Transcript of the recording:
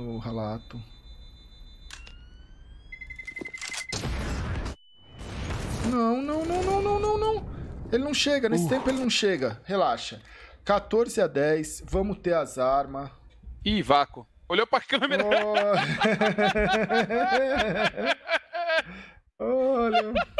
o relato. Não, não, não, não, não, não, não. Ele não chega, nesse uh. tempo ele não chega. Relaxa. 14 a 10, vamos ter as armas. Ih, vácuo. Olhou pra câmera. Oh.